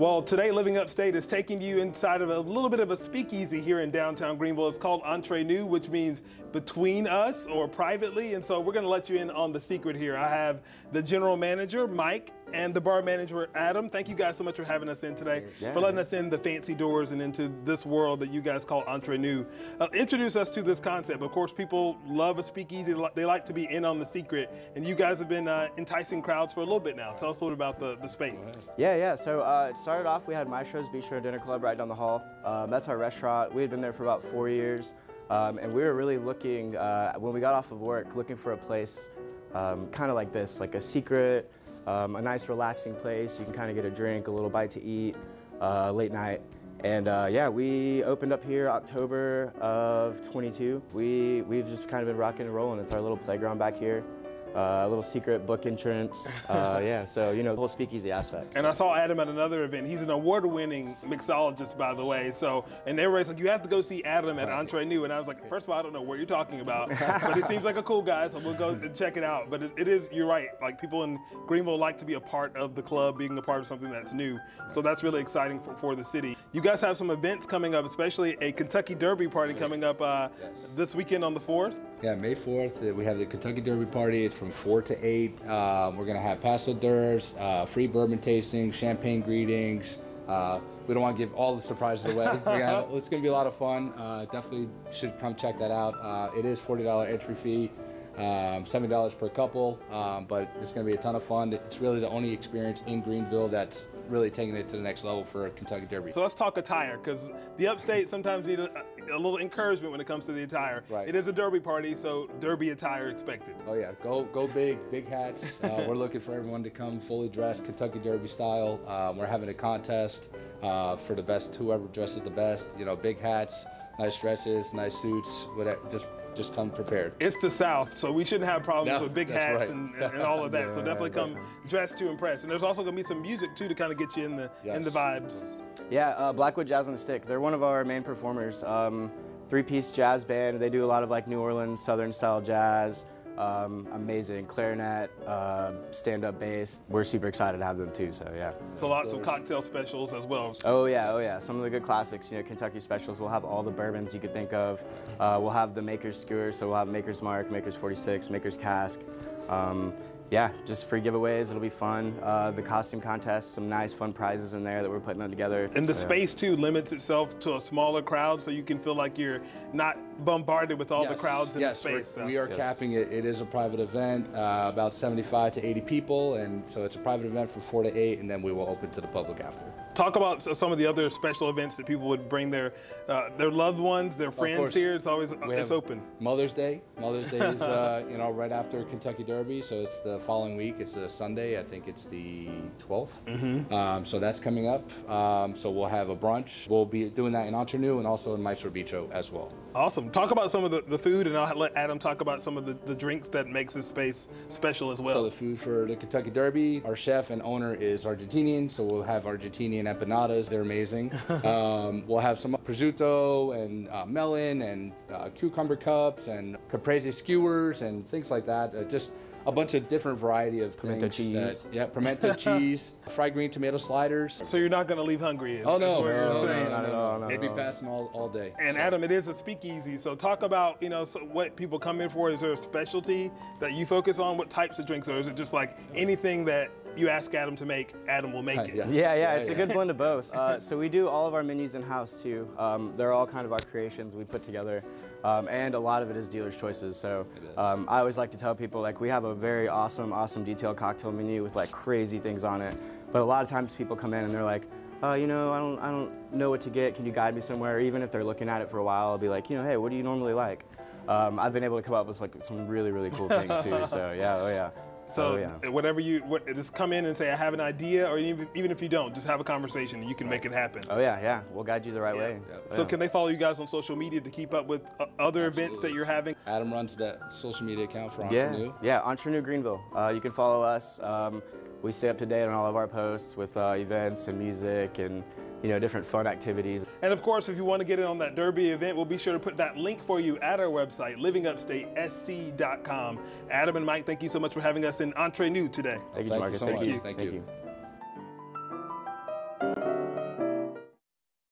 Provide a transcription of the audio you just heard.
Well, today Living Upstate is taking you inside of a little bit of a speakeasy here in downtown Greenville. It's called Entre Nous, which means between us or privately. And so we're going to let you in on the secret here. I have the general manager, Mike, and the bar manager, Adam. Thank you guys so much for having us in today, Yeah. for letting us in the fancy doors and into this world that you guys call Entre Nous. Uh, introduce us to this concept. Of course, people love a speakeasy. They like to be in on the secret. And you guys have been uh, enticing crowds for a little bit now. Tell us a little about the, the space. Yeah, yeah. So uh, it started off, we had Maestro's Bistro Dinner Club right down the hall. Um, that's our restaurant. We had been there for about four years. Um, and we were really looking, uh, when we got off of work, looking for a place um, kind of like this, like a secret, um, a nice relaxing place. You can kind of get a drink, a little bite to eat, uh, late night. And uh, yeah, we opened up here October of 22. We, we've just kind of been rocking and rolling. It's our little playground back here. Uh, a little secret book entrance. Uh, yeah, so you know, the whole speakeasy aspect. And I saw Adam at another event. He's an award-winning mixologist, by the way. So, and everybody's like, you have to go see Adam at Entre Nous. And I was like, first of all, I don't know what you're talking about, but he seems like a cool guy, so we'll go and check it out. But it, it is, you're right. Like people in Greenville like to be a part of the club, being a part of something that's new. So that's really exciting for, for the city. You guys have some events coming up, especially a Kentucky Derby party coming up uh, Yes. this weekend on the 4th. Yeah, May 4th, uh, we have the Kentucky Derby Party. It's from 4 to 8. Um, we're going to have Paso d'Oeuvres, uh, free bourbon tasting, champagne greetings. Uh, we don't want to give all the surprises away. Gonna it's going to be a lot of fun. Uh, definitely should come check that out. Uh, it is $40 entry fee, um, $7 per couple, um, but it's going to be a ton of fun. It's really the only experience in Greenville that's really taking it to the next level for a Kentucky Derby. So let's talk attire, because the upstate sometimes need a, a little encouragement when it comes to the attire. Right. It is a derby party, so derby attire expected. Oh yeah, go go big, big hats. Uh, we're looking for everyone to come fully dressed, Kentucky Derby style. Um, we're having a contest uh, for the best, whoever dresses the best. You know, big hats, nice dresses, nice suits. Whatever, just just come prepared. It's the South, so we shouldn't have problems No, with big hats right. and, and, and all of that. so definitely come dressed to impress. And there's also gonna be some music too to kind of get you in the in the vibes. Yeah, uh, Blackwood Jazz on a Stick. They're one of our main performers. Um, three-piece jazz band. They do a lot of like New Orleans Southern style jazz. Um, amazing clarinet, uh, stand-up bass. We're super excited to have them too. So yeah. So lots of cocktail specials as well. Oh yeah, oh yeah. Some of the good classics. You know, Kentucky specials. We'll have all the bourbons you could think of. Uh, we'll have the Maker's Skewer. So we'll have Maker's Mark, Maker's 46, Maker's Cask. Um, yeah, just free giveaways. It'll be fun. Uh, the costume contest, some nice fun prizes in there that we're putting together. And the yeah. space too limits itself to a smaller crowd, so you can feel like you're not bombarded with all the crowds in yes, the space. so. We are Yes. capping it. It is a private event, uh, about 75 to 80 people, and so it's a private event from 4 to 8, and then we will open to the public after. Talk about some of the other special events that people would bring their uh, their loved ones, their friends course. here. It's always it's open. Mother's Day. Mother's Day is uh, you know right after Kentucky Derby, so it's the following week. It's a Sunday. I think it's the 12th. Mm-hmm. Um, so that's coming up. Um, so we'll have a brunch. We'll be doing that in Entre Nous and also in Maestro Bistro as well. Awesome. Talk about some of the, the food, and I'll let Adam talk about some of the, the drinks that makes this space special as well. So the food for the Kentucky Derby, our chef and owner is Argentinian, so we'll have Argentinian empanadas. They're amazing. um, we'll have some prosciutto and uh, melon and uh, cucumber cups and caprese skewers and things like that. Uh, just a bunch of different variety of Pimento things. cheese. That, yeah, pimento cheese, fried green tomato sliders. so you're not going to leave hungry. Is, Oh is no, what you're no, no, saying. no, Not at no, all, no. not We'll be all. passing all, all day. And So- Adam, it is a speakeasy. So talk about you know so what people come in for. Is there a specialty that you focus on? What types of drinks, or is it just like anything that you ask Adam to make, Adam will make it? Yeah. Yeah, yeah, Yeah, it's a good blend of both. Uh, so we do all of our menus in house too. Um, they're all kind of our creations we put together, um, and a lot of it is dealer's choices. So um, I always like to tell people like we have a very awesome, awesome detailed cocktail menu with like crazy things on it. But a lot of times people come in and they're like, uh, you know, I don't, I don't know what to get. Can you guide me somewhere? Or even if they're looking at it for a while, I'll be like, you know, hey, what do you normally like? Um, I've been able to come up with like some really, really cool things too. So yeah, oh yeah. So oh, yeah. whatever you what, just come in and say I have an idea, or even even if you don't, just have a conversation and you can make it happen. Oh yeah, yeah. We'll guide you the right way. Yeah. So Yeah. can they follow you guys on social media to keep up with uh, other events that you're having? Adam runs that social media account for Yeah, Entre Nous. yeah, Entre Nous Greenville. Uh, you can follow us. Um, we stay up to date on all of our posts with uh, events and music and you know different fun activities. And of course, if you want to get in on that Derby event, we'll be sure to put that link for you at our website, livingupstatesc.com. Adam and Mike, thank you so much for having us in Entre Nous today. Thank you, Thank you so Thank much. you. Thank Thank you. you.